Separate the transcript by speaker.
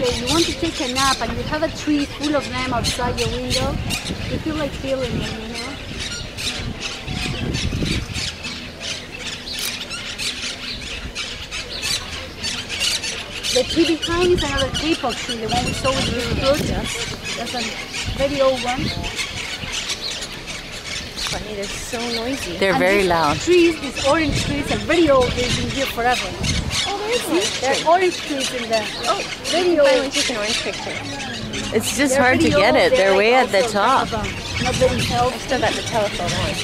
Speaker 1: Sunday, you want to take a nap and you have a tree full of them outside your window, you feel like feeling them, you know? The tree behind is another tripod tree, the one we saw with the fruit. That's a very old one.
Speaker 2: Funny, they're so noisy.
Speaker 3: They're
Speaker 1: And
Speaker 3: very loud.
Speaker 1: Trees, these orange trees are very old. They've been here forever.
Speaker 2: Oh, there's one.
Speaker 1: There are orange trees in there.
Speaker 2: Oh,
Speaker 1: Very
Speaker 2: finally
Speaker 1: old.
Speaker 2: take an orange picture.
Speaker 3: It's just
Speaker 1: They're
Speaker 3: hard to get it. They're
Speaker 1: like
Speaker 3: way at the top.
Speaker 1: kind of, um, Not very healthy.
Speaker 2: Still got the telephone on.